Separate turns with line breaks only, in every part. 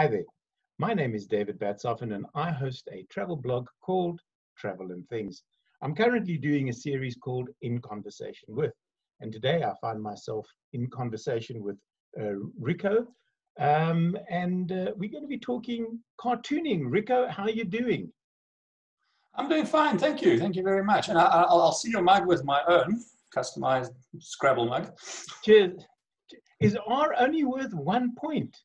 Hi there. My name is David Batzofin and I host a travel blog called Travel and Things. I'm currently doing a series called In Conversation With. And today I find myself in conversation with uh, Rico. Um, and uh, we're going to be talking cartooning. Rico, how are you doing?
I'm doing fine, thank you. Thank you very much. And I, will see your mug with my own customized Scrabble mug.
Cheers. Is R only worth one point?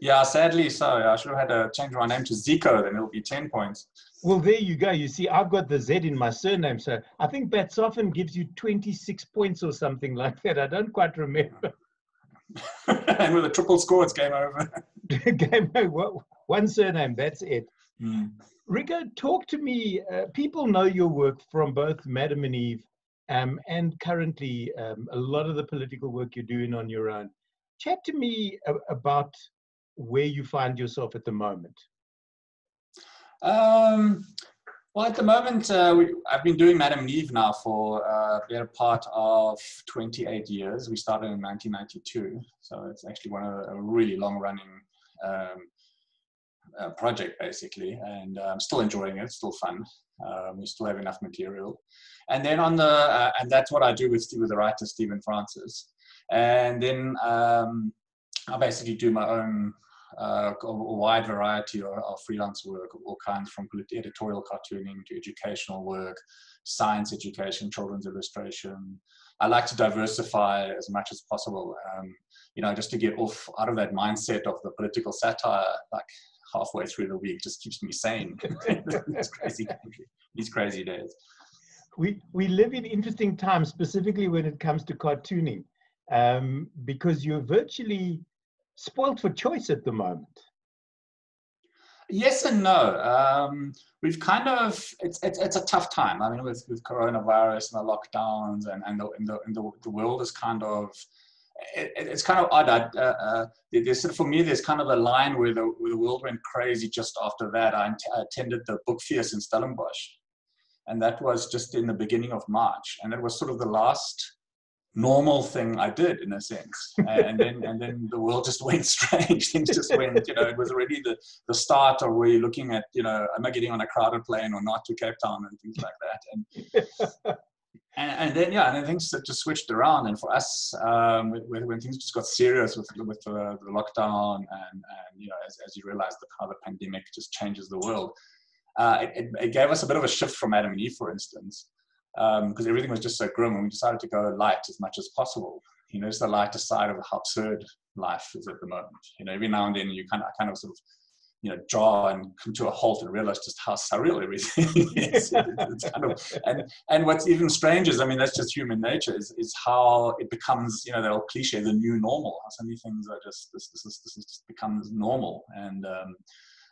Yeah, sadly so. I should have had to change my name to Zico, then it'll be 10 points.
Well, there you go. You see, I've got the Z in my surname, so I think Batzofin gives you 26 points or something like that. I don't quite remember.
and with a triple score, it's game over.
game over. One surname, that's it. Mm. Rico, talk to me. Uh, people know your work from both Madam and Eve um, and currently um, a lot of the political work you're doing on your own. Chat to me about where you find yourself at the moment?
Um, well, at the moment, uh, we, I've been doing Madam Eve now for uh, a better part of 28 years. We started in 1992, so it's actually one of a really long-running um, uh, project, basically, and I'm still enjoying it. Still fun. Um, we still have enough material, and then on the uh, and that's what I do with with the writer Stephen Francis, and then um, I basically do my own uh, a wide variety of, freelance work, all kinds from editorial cartooning to educational work, science education, children's illustration. I like to diversify as much as possible, um, you know, just to get off out of that mindset of the political satire, like halfway through the week, just keeps me sane. this crazy country, these crazy days.
We, we live in interesting times, specifically when it comes to cartooning, um, because you're virtually spoiled for choice at the moment.
Yes and no. Um, we've kind of it's, it's it's a tough time. I mean, with with coronavirus and the lockdowns and and the and the, and the, the world is kind of it, it's kind of odd. I, uh, uh, there's for me, there's kind of a line where the where the world went crazy just after that. I, I attended the book fairs in Stellenbosch, and that was just in the beginning of March, and it was sort of the last normal thing I did in a sense. And then and then the world just went strange. Things just went, you know, it was already the, the start of where you're looking at, you know, am I getting on a crowded plane or not to Cape Town and things like that. And and, and then yeah, and then things just switched around. And for us, um, when, when things just got serious with with the, the lockdown and and you know, as, as you realize the how the pandemic just changes the world. Uh, it, it, gave us a bit of a shift from Adam and Eve, for instance, because um, everything was just so grim and we decided to go light as much as possible. You know, it's the lighter side of how absurd life is at the moment. You know, every now and then you kind of, kind of sort of, you know, draw and come to a halt and realize just how surreal everything is. kind of, and, and what's even strange is, I mean, that's just human nature, is, is how it becomes, you know, that old cliche, the new normal. How so many things are just, this, this, is, this just becomes normal. And, um,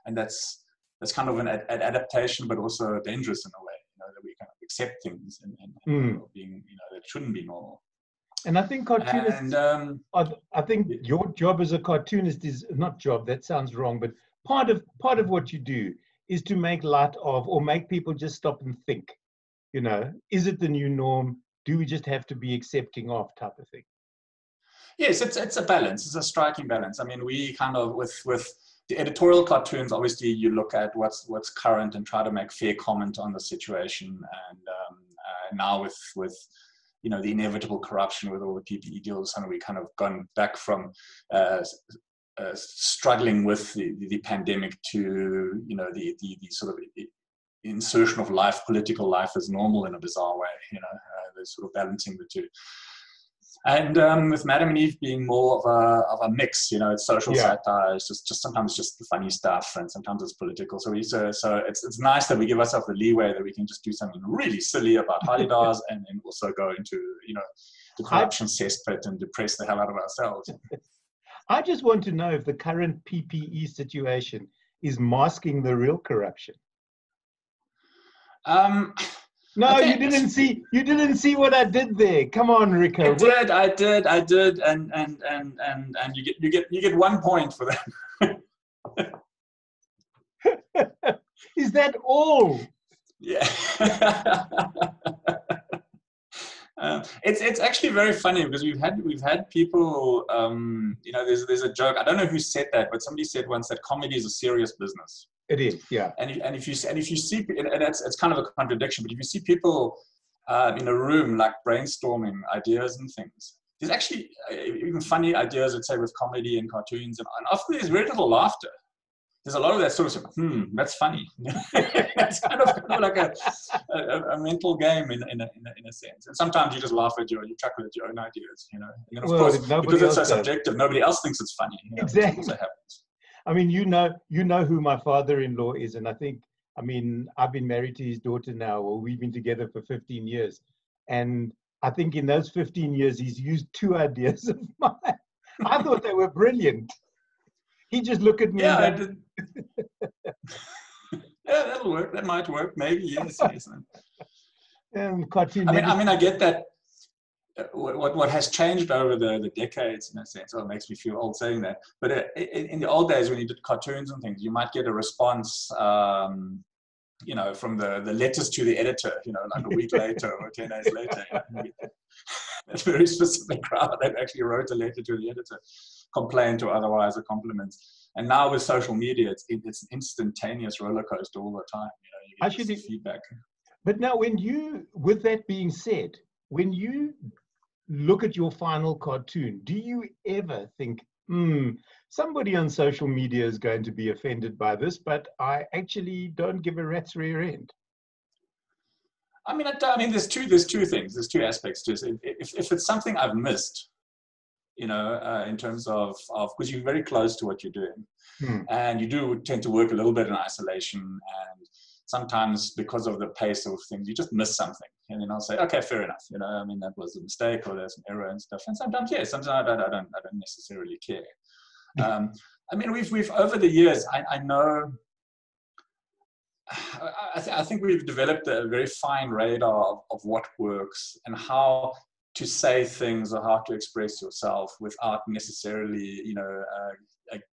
and that's, that's kind of an ad- adaptation, but also dangerous in a way know, that we kind of accept things and, and, mm. being, you know, that shouldn't be normal.
And I think cartoonists, and, um, I, I think your job as a cartoonist is not job, that sounds wrong, but part of, part of what you do is to make light of or make people just stop and think, you know, is it the new norm? Do we just have to be accepting of type of thing?
Yes, it's, it's a balance. It's a striking balance. I mean, we kind of, with, with, the editorial cartoons, obviously, you look at what's what's current and try to make fair comment on the situation. And um, uh, now with with you know the inevitable corruption with all the PPE deals, and we kind of gone back from uh, uh, struggling with the, the, pandemic to you know the, the, the sort of insertion of life, political life as normal in a bizarre way. You know, uh, they're sort of balancing the two. And um, with Madam and Eve being more of a, of a mix, you know, it's social yeah. satire, it's just, just sometimes just the funny stuff and sometimes it's political. So we, so, so it's, it's nice that we give ourselves the leeway that we can just do something really silly about Haidars and then also go into, you know, the corruption cesspit and depress the hell out of ourselves.
I just want to know if the current PPE situation is masking the real corruption.
Um,
no, you didn't see. You didn't see what I did there. Come on, Rico.
I did. I did. I did. And and and and and you get you get you get one point for that.
Is that all?
Yeah. Uh, it's it's actually very funny because we've had we've had people um, you know there's there's a joke I don't know who said that but somebody said once that comedy is a serious business.
It is, yeah.
And if, and if you and if you see and it's it's kind of a contradiction, but if you see people uh, in a room like brainstorming ideas and things, there's actually uh, even funny ideas, I'd say with comedy and cartoons, and, and often there's very little laughter there's a lot of that sort of hmm, that's funny. it's kind of, kind of like a, a, a, mental game in, in, a, in, a, in a sense. And sometimes you just laugh at your, you chuckle at your own ideas, you know. And of well, course, because it's so subjective, nobody else thinks it's funny. You know,
exactly. I mean, you know, you know who my father-in-law is, and I think, I mean, I've been married to his daughter now, or we've been together for 15 years, and I think in those 15 years, he's used two ideas of mine. I thought they were brilliant. He just looked at me.
Yeah, I did. yeah, that'll work. That might work. Maybe yes. yes.
And
I mean, I mean, I get that. What what has changed over the, the decades in a sense? Oh, it makes me feel old saying that. But uh, in, in the old days, when you did cartoons and things, you might get a response. Um, you know, from the, the letters to the editor, you know, like a week later or 10 days later. You know, a very specific crowd that actually wrote a letter to the editor, complaint or otherwise a compliment. And now with social media, it's it's instantaneous roller coaster all the time. You know, you get Actually, feedback.
But now, when you, with that being said, when you look at your final cartoon, do you ever think, hmm, somebody on social media is going to be offended by this, but I actually don't give a rat's rear end?
I mean, I, I mean, there's two, there's two things, there's two aspects to it. If, if it's something I've missed, you know, uh, in terms of, of, because you're very close to what you're doing. Hmm. And you do tend to work a little bit in isolation. And sometimes because of the pace of things, you just miss something. And then I'll say, okay, fair enough. You know, I mean, that was a mistake or there's an error and stuff. And sometimes, yes, sometimes I don't, I don't, I don't necessarily care. Um, I mean, we've, we've, over the years, I, I know, I, th- I, think we've developed a very fine radar of, of, what works and how to say things or how to express yourself without necessarily, you know, uh,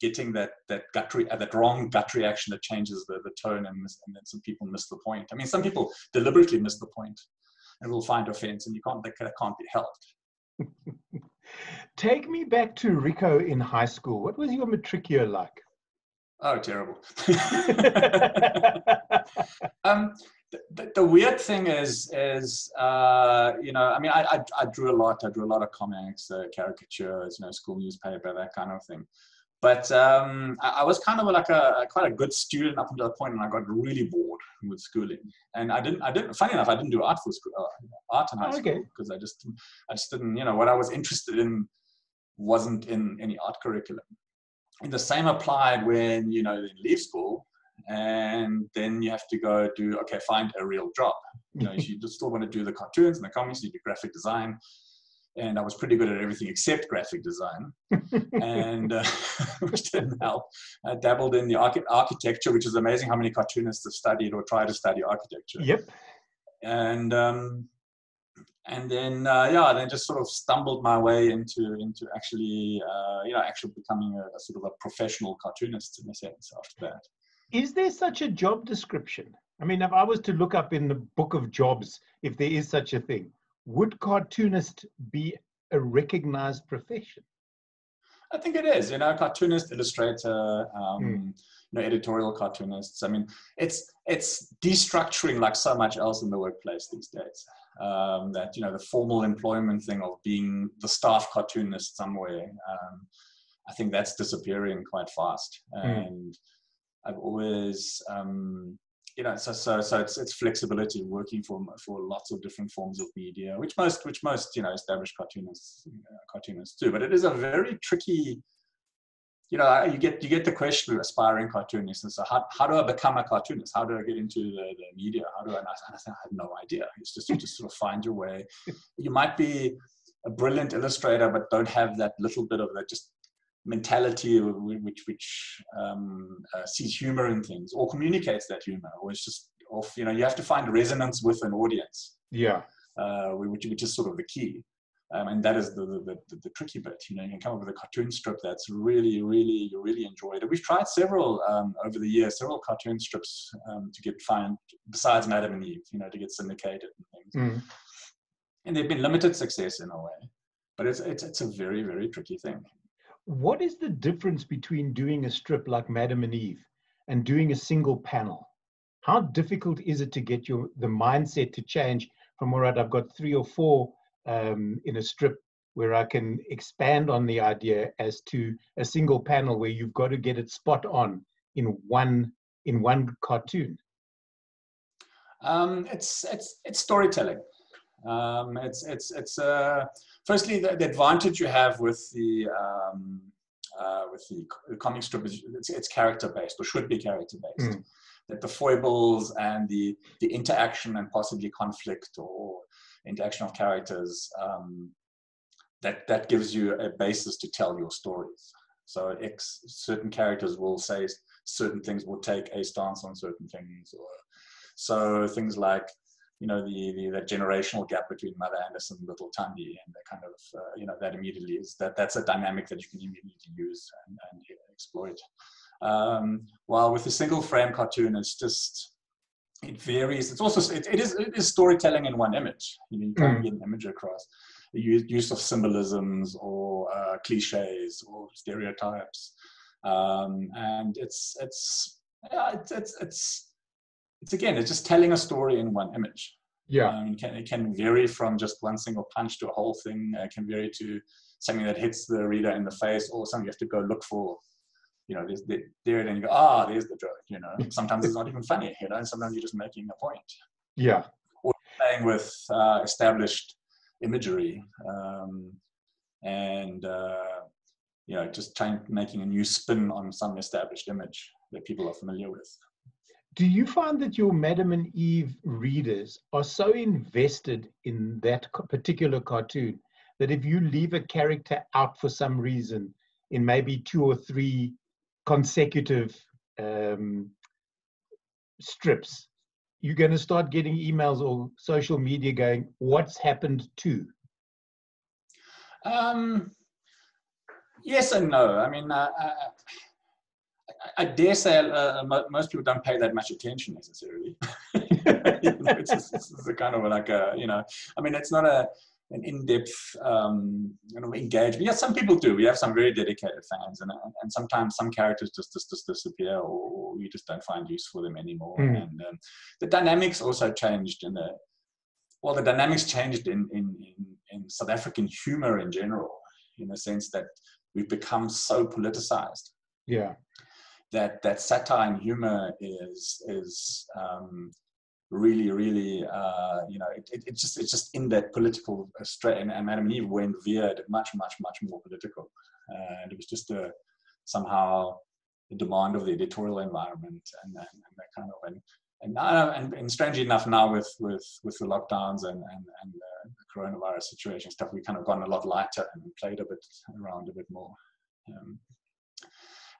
getting that that gut re- uh, that wrong gut reaction that changes the, the tone and, and then some people miss the point. I mean, some people deliberately miss the point and will find offense, and you can't that can't be helped.
Take me back to Rico in high school. What was your matric year like?
Oh, terrible. um, the, the, weird thing is, is uh, you know, I mean, I, I, I, drew a lot. I drew a lot of comics, uh, caricatures, you know, school newspaper, that kind of thing. But um, I, I, was kind of like a quite a good student up until that point, and I got really bored with schooling. And I didn't, I didn't. Funny enough, I didn't do art for school, uh, art in high school because I just, I just didn't. You know, what I was interested in wasn't in any art curriculum. And the same applied when you know you leave school and then you have to go do okay find a real job you know if you still want to do the cartoons and the comics you do graphic design and i was pretty good at everything except graphic design and uh, which didn't help i dabbled in the archi- architecture which is amazing how many cartoonists have studied or tried to study architecture
yep
and um, and then uh, yeah, then just sort of stumbled my way into into actually uh, you know actually becoming a, a, sort of a professional cartoonist in a sense after that.
Is there such a job description? I mean, if I was to look up in the book of jobs, if there is such a thing, would cartoonist be a recognized profession?
I think it is. You know, cartoonist, illustrator, um, mm. you know, editorial cartoonists. I mean, it's it's destructuring like so much else in the workplace these days. Um, that you know, the formal employment thing of being the staff cartoonist somewhere. Um, I think that's disappearing quite fast, mm. and I've always, um, you know, so so so it's it's flexibility working for for lots of different forms of media, which most which most you know established cartoonists cartoonists do. But it is a very tricky. You know, you get you get the question of aspiring cartoonists, so how, how do I become a cartoonist? How do I get into the, the media? How do I? And I, I have no idea. It's just you just sort of find your way. You might be a brilliant illustrator, but don't have that little bit of that just mentality which which um, uh, sees humor in things or communicates that humor or it's just off you know you have to find resonance with an audience.
Yeah.
Uh, which, which is sort of the key. Um, and that is the, the, the, the, tricky bit you know you can come up with a cartoon strip that's really really you really enjoyed it. We've tried several um, over the years several cartoon strips um, to get found besides madam and eve you know to get syndicated and things. Mm. and they've been limited success in a way, but it's it's it's a very very tricky thing.
What is the difference between doing a strip like Madam and Eve and doing a single panel? How difficult is it to get your the mindset to change from all right, I've got three or four um, in a strip where I can expand on the idea as to a single panel where you've got to get it spot on in one in one cartoon?
Um, it's it's it's storytelling. Um, it's it's it's uh, firstly the, the, advantage you have with the um, uh, with the, comic strip is it's, it's character based or should be character based. Mm. That the foibles and the the interaction and possibly conflict or interaction of characters um, that that gives you a basis to tell your stories. So X, certain characters will say certain things, will take a stance on certain things, or so things like you know the, the that generational gap between Mother Anderson and Little Thandi, and the kind of uh, you know that immediately is that that's a dynamic that you can immediately use and, and exploit. Um, while with a single frame cartoon, it's just it varies. It's also it, it is it is storytelling in one image. You, know, you can't mm. get an image across the use of symbolisms or uh, cliches or stereotypes. Um, and it's, it's, yeah, it's, it's, it's, it's, again, it's just telling a story in one image.
Yeah.
Um, it, can, it can vary from just one single punch to a whole thing. Uh, it can vary to something that hits the reader in the face or something you have to go look for you know, there's there, and you go, ah, there's the joke, you know. Sometimes it's not even funny, you know, and sometimes you're just making a point.
Yeah.
Or playing with uh, established imagery um, and uh, you know just trying making a new spin on some established image that people are familiar with
do you find that your madam and eve readers are so invested in that particular cartoon that if you leave a character out for some reason in maybe two or three consecutive um, strips you're going to start getting emails or social media going, what's happened to?
Um, yes and no. I mean, uh, I, I, dare say uh, most people don't pay that much attention necessarily. you know, it's, just, it's a kind of like a, you know, I mean, it's not a, an in-depth um, you know, engagement. Yeah, some people do. We have some very dedicated fans, and and sometimes some characters just just, just disappear, or we just don't find use for them anymore. Mm. And um, the dynamics also changed in the well, the dynamics changed in, in in in South African humor in general, in the sense that we've become so politicized.
Yeah.
That that satire and humor is is um, really, really, uh, you know, it, it, it, just it's just in that political straight, and, and Madam Eve went veered much, much, much more political, uh, and it was just a somehow the demand of the editorial environment and, and, and that kind of and and, now, and, and strangely enough now with with with the lockdowns and and, and the coronavirus situation stuff we kind of gone a lot lighter and played a bit around a bit more. Um,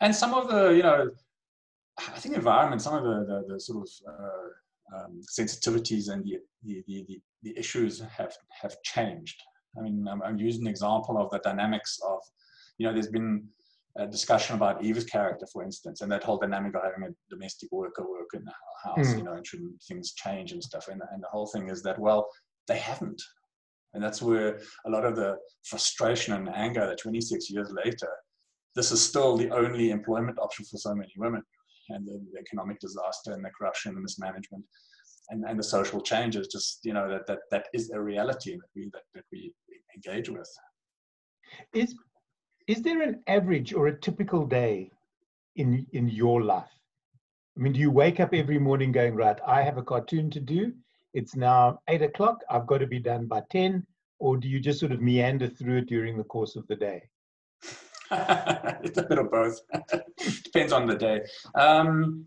and some of the you know I think environment some of the the, the sort of uh, um, sensitivities and the, the, the, the, issues have, have changed. I mean, I'm, I'm using an example of the dynamics of, you know, there's been a discussion about Eva's character, for instance, and that whole dynamic of having a domestic worker work in the house, mm. you know, and shouldn't things change and stuff. And, and the whole thing is that, well, they haven't. And that's where a lot of the frustration and anger that 26 years later, this is still the only employment option for so many women and the, the economic disaster and the corruption and the mismanagement and, and the social changes just you know that that that is a reality that we that, that we engage with.
Is is there an average or a typical day in in your life? I mean do you wake up every morning going right i have a cartoon to do. It's now eight o'clock. I've got to be done by 10 or do you just sort of meander through it during the course of the day
it's a bit of both. Depends on the day. Um,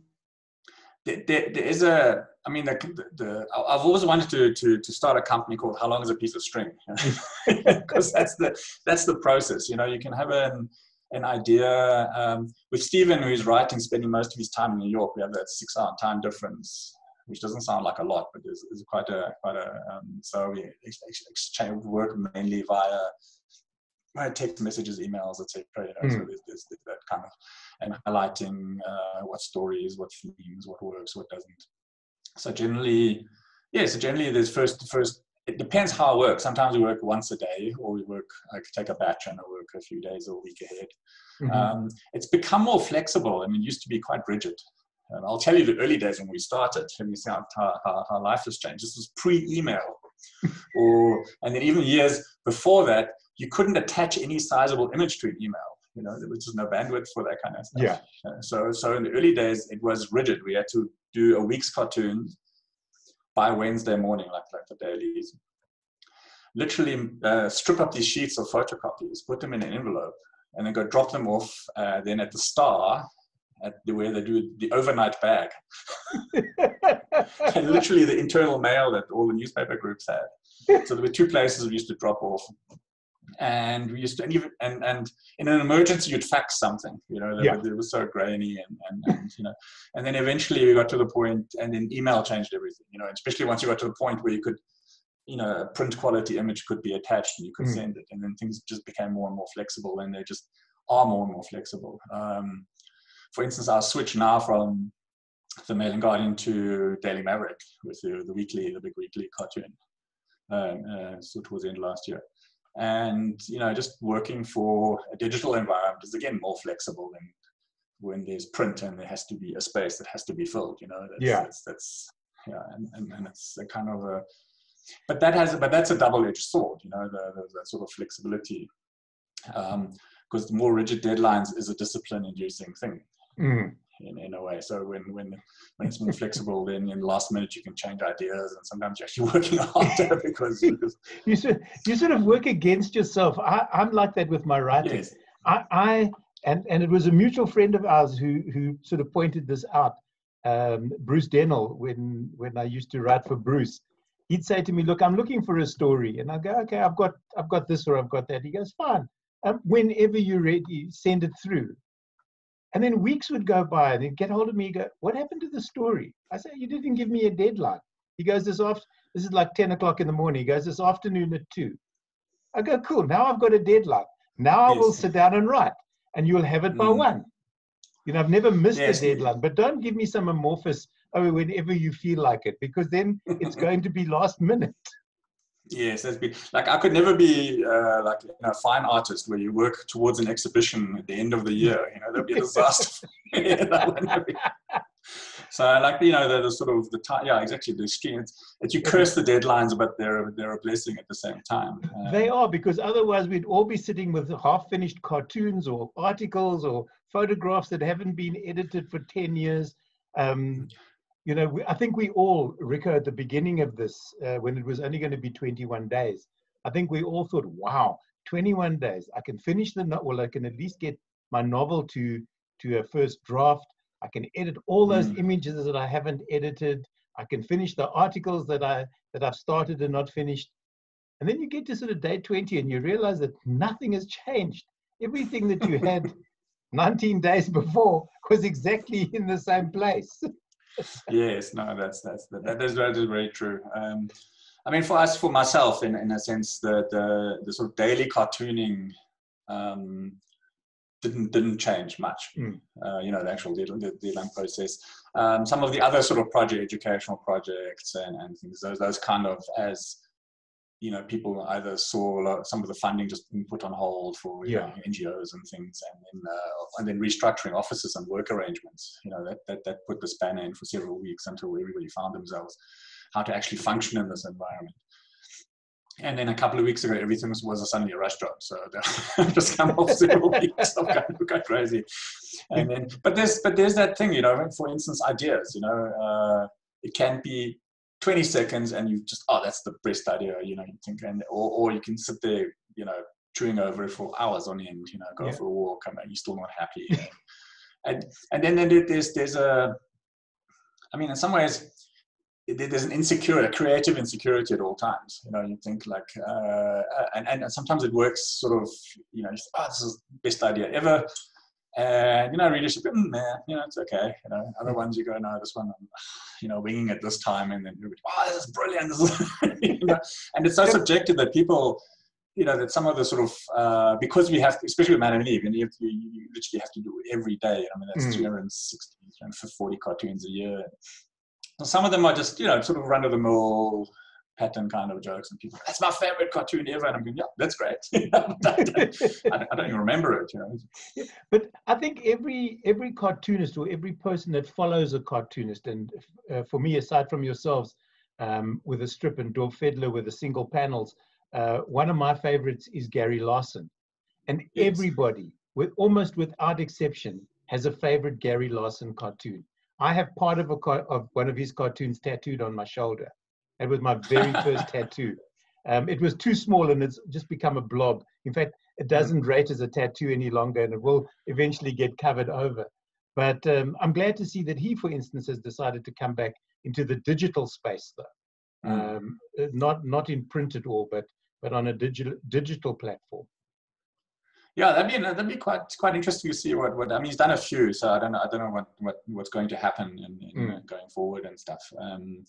there, there, there is a, I mean, the, the, I've always wanted to, to, to start a company called How Long is a Piece of String? Because that's the, that's the process. You know, you can have an, an idea um, with Stephen, who's writing, spending most of his time in New York. We have that six hour time difference, which doesn't sound like a lot, but is quite a, quite a, um, so we exchange work mainly via my text messages, emails, etc. You know, mm. so there's, there's, that kind of and highlighting uh, what stories, what themes, what works, what doesn't. So generally, yeah. So generally, there's first first it depends how I work. Sometimes we work once a day, or we work, I take a batch and I work a few days or a week ahead. Mm-hmm. Um, it's become more flexible. I mean, it used to be quite rigid. And I'll tell you the early days when we started, and you see how, how, how life has changed. This was pre-email, or and then even years before that, you couldn't attach any sizable image to an email. You know, there was just no bandwidth for that kind of stuff.
Yeah.
Uh, so, so in the early days, it was rigid. We had to do a week's cartoon by Wednesday morning, like like the dailies. Literally uh, strip up these sheets of photocopies, put them in an envelope, and then go drop them off. Uh, then at the Star, at the where they do the overnight bag, and literally the internal mail that all the newspaper groups had. So there were two places we used to drop off and we used to and even and, and in an emergency you'd fax something you know yeah. it was so grainy and, and, and you know and then eventually we got to the point and then email changed everything you know especially once you got to the point where you could you know a print quality image could be attached and you could mm. send it and then things just became more and more flexible and they just are more and more flexible um, for instance i'll switch now from the Mail and Guardian to Daily Maverick with the, the weekly, the big weekly cartoon. Um, uh, so towards the end of last year and you know just working for a digital environment is again more flexible than when there's print and there has to be a space that has to be filled you know? That's,
yeah.
that's, that's yeah and, and, and it's a kind of a but that has but that's a double-edged sword you know the, the, the sort of flexibility. Because um, more rigid deadlines is a discipline inducing thing
mm
in, in a way. So when when when it's more flexible, then in the last minute you can change ideas, and sometimes you're actually working harder because, because
you sort you sort of work against yourself. I, I'm like that with my writing. Yes. I, I and and it was a mutual friend of ours who who sort of pointed this out. Um, Bruce Dennill, when when I used to write for Bruce, he'd say to me, "Look, I'm looking for a story," and I go, "Okay, I've got I've got this or I've got that." He goes, "Fine." Um, whenever you're ready, send it through. And then weeks would go by and he'd get hold of me, go, What happened to the story? I said, You didn't give me a deadline. He goes, This off this is like 10 o'clock in the morning. He goes, This afternoon at two. I go, Cool, now I've got a deadline. Now I yes. will sit down and write. And you'll have it by mm. one. You know, I've never missed yes. a deadline, but don't give me some amorphous, oh, whenever you feel like it, because then it's going to be last minute.
Yes, that's been like I could never be uh, like you know, a fine artist where you work towards an exhibition at the end of the year. You know, that'd be a disaster. so like you know the, the, sort of the time yeah exactly the scheme it's, it's you curse the deadlines but they're they're a blessing at the same time
um, they are because otherwise we'd all be sitting with half finished cartoons or articles or photographs that haven't been edited for 10 years um, you know, we, I think we all, Rico, at the beginning of this, uh, when it was only going to be 21 days, I think we all thought, wow, 21 days, I can finish the novel, well, I can at least get my novel to, to a first draft. I can edit all those mm. images that I haven't edited. I can finish the articles that I that I've started and not finished. And then you get to sort of day 20 and you realize that nothing has changed. Everything that you had 19 days before was exactly in the same place.
Yes, no, that's that's that, that is that is very true. Um, I mean, for us, for myself, in in a sense, the the, the sort of daily cartooning um, didn't didn't change much. Mm. Uh, you know, the actual deadline, the process. Um, some of the other sort of project, educational projects, and, and things, those those kind of as you know, people either saw some of the funding just being put on hold for yeah. know, NGOs and things, and then uh, and then restructuring offices and work arrangements. You know, that, that that put the spanner in for several weeks until everybody found themselves how to actually function in this environment. And then a couple of weeks ago, everything was, was suddenly a rush job. So just come off several weeks of going, going crazy. And then, but there's but there's that thing, you know. For instance, ideas. You know, uh, it can be 20 seconds and you just oh that's the best idea you know you think and or, or you can sit there you know chewing over it for hours on end you know go yeah. for a walk come and you're still not happy and and then, then there's there's a i mean in some ways there's an insecurity, a creative insecurity at all times. You know, you think like, uh, and, and sometimes it works sort of, you know, just, oh, this is the best idea ever. And, you know, readership, mm, yeah, you know, it's okay. You know, other ones you go, no, this one, I'm, you know, winging it this time. And then, oh, this is brilliant. This is, you know? And it's so subjective that people, you know, that some of the sort of, uh, because we have, especially with Madam Eve, and you, you, you, literally have to do it every day. I mean, that's mm. 360, 340 cartoons a year. And some of them are just, you know, sort of run of the mill pattern kind of jokes, and people, that's my favorite cartoon ever. And I'm going, yeah, that's great. I, don't, I, don't, even remember it, you know.
But I think every every cartoonist or every person that follows a cartoonist, and uh, for me, aside from yourselves, um, with a strip and Dov Fedler with the single panels, uh, one of my favorites is Gary Larson. And yes. everybody, with almost without exception, has a favorite Gary Larson cartoon. I have part of, a, of one of his cartoons tattooed on my shoulder. It was my very first tattoo. Um, it was too small and it's just become a blob. In fact, it doesn't rate as a tattoo any longer and it will eventually get covered over. But um, I'm glad to see that he, for instance, has decided to come back into the digital space, though. Mm. Um, not not in print at all, but but on a digital digital platform.
Yeah, that'd be that'd be quite quite interesting to see what what I mean. He's done a few, so I don't know I don't know what what what's going to happen in, in mm. going forward and stuff. Um,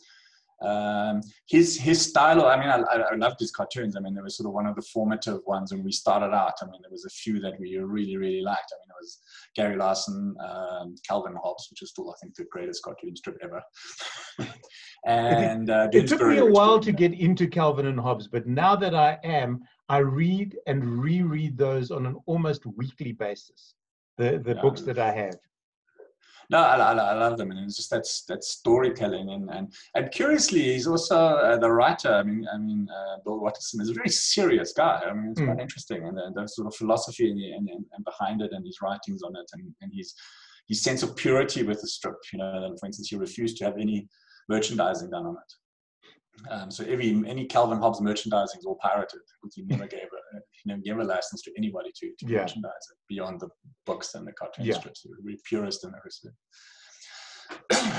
um, his his style. I mean, I, I loved his cartoons. I mean, there was sort of one of the formative ones when we started out. I mean, there was a few that we really really liked. I mean, it was Gary Larson, um, Calvin Hobbes, which is still I think the greatest cartoon strip ever. and
uh, it took me a while to get into Calvin and Hobbes, but now that I am, I read and reread those on an almost weekly basis. The the yeah. books that I have
no, I, I, I, love them, and it's just that's that storytelling, and and and curiously, he's also uh, the writer. I mean, I mean, uh, Bill Watterson is a very serious guy. I mean, it's mm. quite interesting, and the, the, sort of philosophy and, and, and behind it, and his writings on it, and, and his his sense of purity with the strip. You know, for instance, he refused to have any merchandising done on it. Um, so every any Calvin Hobbes merchandising is all pirated because he never gave a he never gave a license to anybody to, to yeah. merchandise it beyond the books and the cartoon yeah. strips. He was really purist in that respect.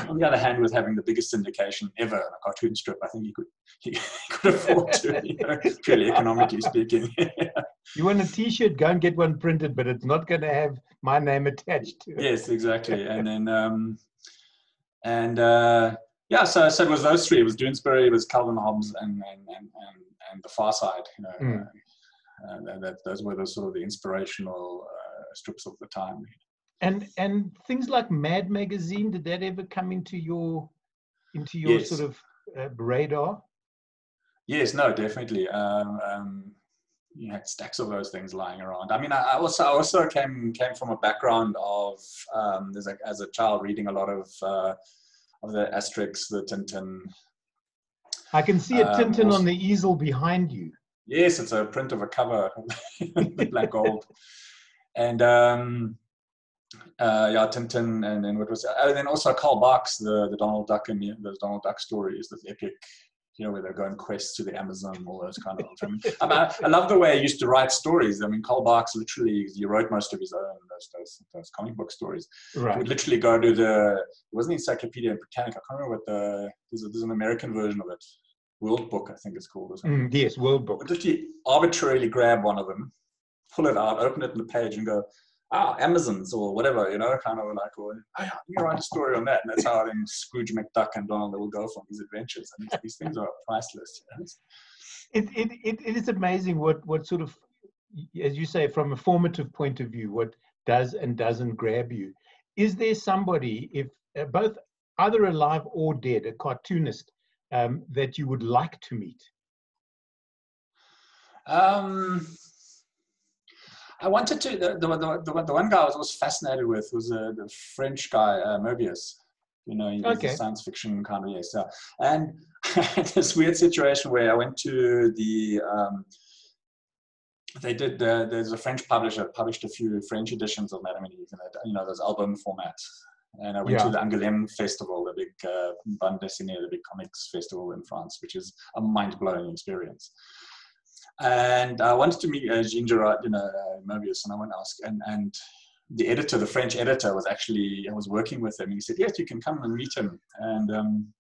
On the other hand, with having the biggest syndication ever in a cartoon strip, I think he could he, could afford to, you know, purely economically speaking.
you want a T-shirt? Go and get one printed, but it's not going to have my name attached to it.
Yes, exactly. And then um, and uh, yeah, so, so it was those three. It was Doonesbury, it was Calvin Hobbes, and and and and, and the Far Side. You know, mm. uh, that, those were the sort of the inspirational uh, strips of the time.
And and things like Mad Magazine, did that ever come into your into your yes. sort of uh, radar?
Yes, no, definitely. Um, um, you had stacks of those things lying around. I mean, I, also I also came came from a background of um, as a as a child reading a lot of uh, of the Asterix, the Tintin.
I can see a Tintin um, on the easel behind you.
Yes, it's a print of a cover, the black gold, and um, uh, yeah, Tintin, and then what was it? and then also Carl Barks, the the Donald Duck and the Donald Duck story is the epic you know, where they're going quests to the Amazon, all those kind of. I, mean, I, I, love the way he used to write stories. I mean, Carl Barks literally he wrote most of his own those those, those comic book stories. Right. He would literally go to the it wasn't Encyclopedia Britannica. I can't remember what the there's, a, there's an American version of it. World Book, I think it's called.
Mm, yes, World Book.
Would literally arbitrarily grab one of them, pull it out, open it in the page, and go, ah, Amazons or whatever, you know, kind of like, or, you write a story on that. And that's how then Scrooge McDuck and Donald will go from these adventures. And these, these things are priceless. You know?
it, it, it, it is amazing what, what sort of, as you say, from a formative point of view, what does and doesn't grab you. Is there somebody, if uh, both either alive or dead, a cartoonist um, that you would like to meet?
Um, I wanted to, the, the, the, the, one guy I was, was fascinated with was uh, the French guy, uh, Moebius. You know, he's okay. a science fiction kind of. Yeah. And this weird situation where I went to the, um, they did, uh, there's a French publisher published a few French editions of Madam Eve, you know, those album formats. And I went yeah. to the Angoulême Festival, the big uh, bande dessinée, the big comics festival in France, which is a mind-blowing experience and I wanted to meet uh, Jean Giraud, you know, uh, Moebius, and I went ask, and, and the editor, the French editor, was actually, I was working with him, and he said, yes, you can come and meet him. And um,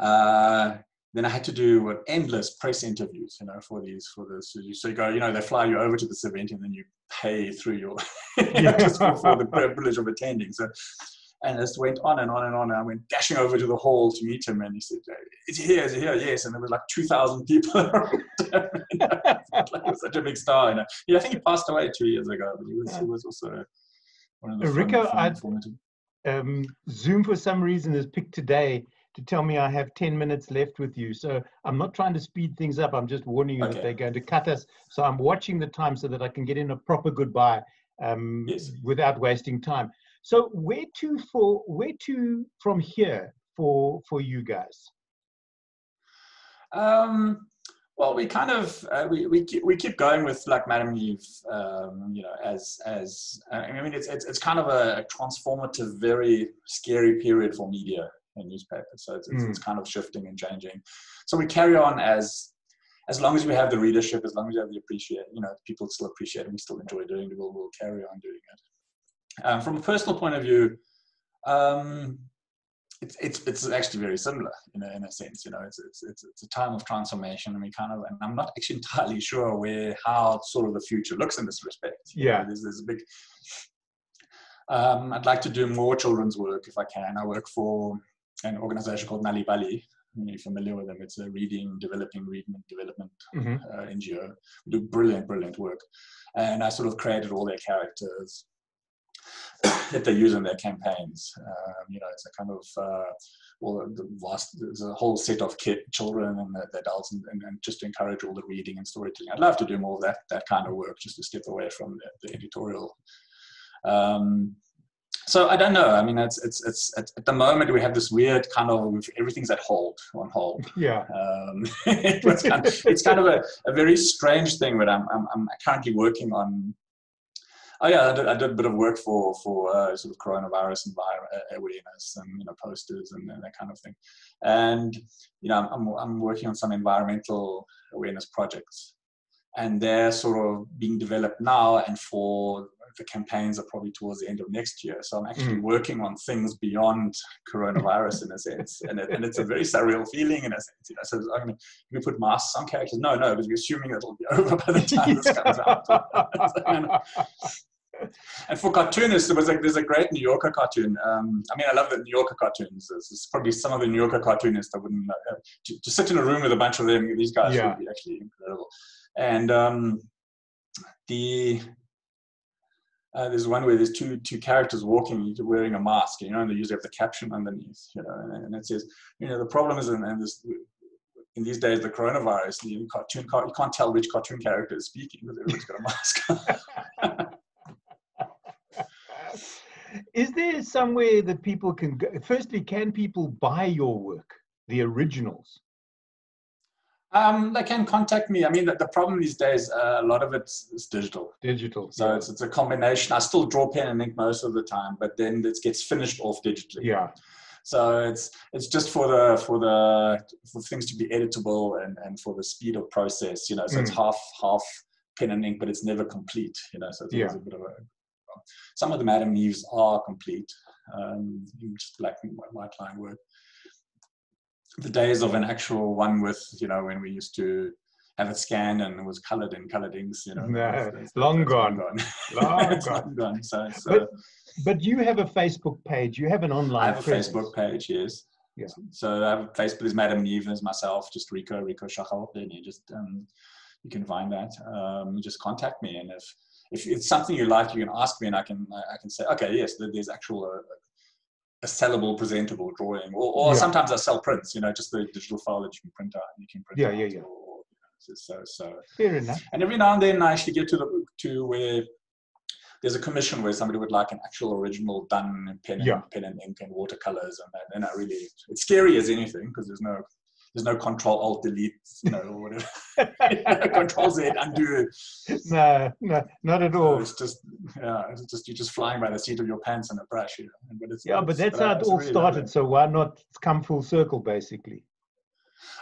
uh, then I had to do endless press interviews, you know, for these, for this. So you go, you know, they fly you over to this event and then you pay through your, you know, just for, for the privilege of attending. So and it went on and on and on. And I went dashing over to the hall to meet him, and he said, "It's here, it's here, yes." And there was like two thousand people around him. like, was such a big star. You know, yeah, I think he passed away two years ago, but he was, he was also one of the.
Rico, fun, fun um, Zoom for some reason has picked today to tell me I have 10 minutes left with you. So I'm not trying to speed things up. I'm just warning you
Okay.
that they're going to cut us. So I'm watching the time so that I can get in a proper goodbye um,
Yes.
without wasting time. So where to for where to from here for for you guys?
Um, well, we kind of uh, we we keep, we keep going with like Madam Eve, um, you know, as as uh, I mean, it's, it's it's kind of a transformative, very scary period for media and newspapers. So it's, it's,
Mm.
it's kind of shifting and changing. So we carry on as as long as we have the readership, as long as we have the appreciate, you know, people still appreciate and we still enjoy doing it, we'll, we'll carry on doing it. Um, from a personal point of view, um, it's, it's, it's actually very similar in a, in a sense, you know, it's, it's, it's, it's a time of transformation and we kind of, and I'm not actually entirely sure where, how sort of the future looks in this respect. You know,
Yeah.
there's, there's a big, um, I'd like to do more children's work if I can. I work for an organization called Nal'ibali. You're you familiar with them? It's a reading, developing, reading development
Mhm.
uh, NGO. We do brilliant, brilliant work. And I sort of created all their characters that they use in their campaigns. Um, you know, it's a kind of, uh, well, the there's a whole set of kid, children and the, the adults, and, and, and just to encourage all the reading and storytelling. I'd love to do more of that, that kind of work, just to step away from the, the editorial. Um, so I don't know. I mean, it's, it's, it's, it's, at the moment we have this weird kind of everything's at hold, on hold.
Yeah.
Um, it was kind of, it's kind of a, a very strange thing, but I'm, I'm, I'm currently working on. Oh yeah, I did, I did a bit of work for for uh, sort of coronavirus envir- uh, awareness and you know posters and, and that kind of thing, and you know I'm, I'm working on some environmental awareness projects, and they're sort of being developed now, and for the campaigns are probably towards the end of next year. So I'm actually working on things beyond coronavirus in a sense, and, it, and it's a very surreal feeling in a sense. You know, so I'm going to we put masks on characters. No, no, because we're assuming it'll be over by the time this comes out. and for cartoonists, there was like there's a great New Yorker cartoon. Um, I mean, I love the New Yorker cartoons. There's, there's probably some of the New Yorker cartoonists that wouldn't uh, to, to sit in a room with a bunch of them. These guys
Yeah.
would be actually incredible. And um, the uh, there's one where there's two two characters walking, wearing a mask, you know, and they usually have the caption underneath, you know, and, and it says, you know, the problem is, in, in this in these days, the coronavirus, the cartoon, you can't tell which cartoon character is speaking because everyone's got a mask.
Is there somewhere that people can go? Firstly, can people buy your work, the originals?
um, they can contact me. I mean, the, the problem these days, uh, a lot of it is digital.
Digital.
So it's, it's a combination. I still draw pen and ink most of the time, but then it gets finished off digitally.
yeah.
So it's it's just for the for the for things to be editable and, and for the speed of process, you know. So it's
Mm.
half half pen and ink, but it's never complete, you know. So it's
Yeah.
a bit of a some of the Madam Eves are complete, um, just black and white, line work. The days of an actual one with, you know, when we used to have it scanned and it was colored in colored inks, you know.
No,
that's- that's-
long
that's
gone.
gone.
Long gone.
long gone. So, so
But But you have a Facebook page. You have an online.
I have a
presence.
Facebook page, yes.
Yeah.
So I have Facebook is Madam Neve myself, just Rico, Rico Schacherl. Then you just um, you can find that. Um, you just contact me, and if if it's something you like, you can ask me, and I can I can say, okay, yes, there's actual uh, a sellable, presentable drawing, or, or
Yeah.
sometimes I sell prints. You know, just the digital file that you can print out, and you can print
Yeah,
out.
yeah, yeah.
Or, you know, so, so so
Fair enough.
and every now and then I actually get to the to where there's a commission where somebody would like an actual original done in pen and
Yeah.
pen and ink and watercolors and that. And I really it's scary as anything because there's no there's no control alt delete, you know, or whatever. control Z undo.
No, no, not at
So
all.
it's just yeah, it's just you're just flying by the seat of your pants and a brush, you know. But it's
Yeah, but that's
I-
how it all
really
started. So why not come full circle, basically?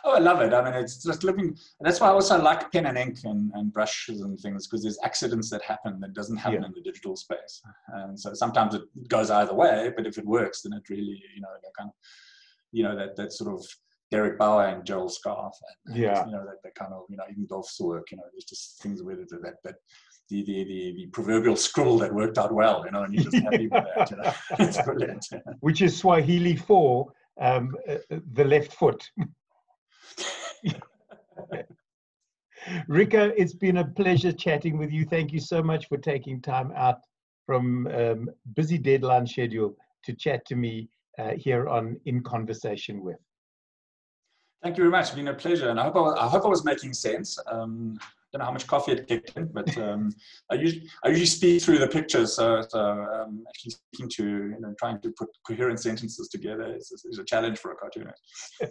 Oh, I love it. I mean, it's just living. That's why I also like pen and ink and, and brushes and things because there's accidents that happen that doesn't happen
Yeah.
in the digital space. And so sometimes it goes either way, but if it works, then it really, you know, that kind of, you know, that that sort of Derek Bauer and Joel Scarf, and,
Yeah.
you know, that, that kind of, you know, even Dolph's work, you know, there's just things with it that that. The, the, the, the proverbial scribble that worked out well, you know, and you're just happy with that. You know? it's brilliant.
Which is Swahili for um, uh, uh, the left foot. Rico, it's been a pleasure chatting with you. Thank you so much for taking time out from um, busy deadline schedule to chat to me uh, here on In Conversation With.
Thank you very much. It's been a pleasure, and I hope I was, I hope I was making sense. Um, I don't know how much coffee it kicked in, but um, I usually I usually speak through the pictures. So, so um, actually speaking to you know trying to put coherent sentences together is, is a challenge for a cartoonist.